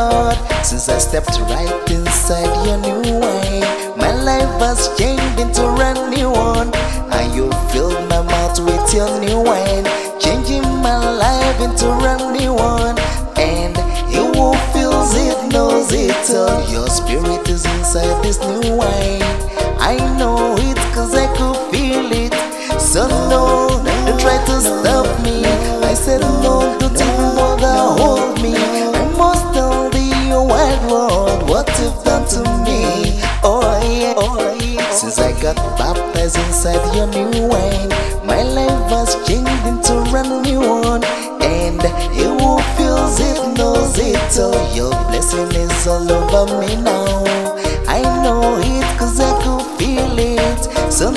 Since I stepped right inside your new wine, my life has changed into a new one. And you filled my mouth with your new wine, changing my life into a new one. And you who feels it knows it all. Your spirit is inside this new wine. I know it cause I could feel it. So no, don't try to stop Since I got baptized inside your new wine, my life has changed into a new one. And he who feels it knows it. Oh, your blessing is all over me now. I know it cause I could feel it. So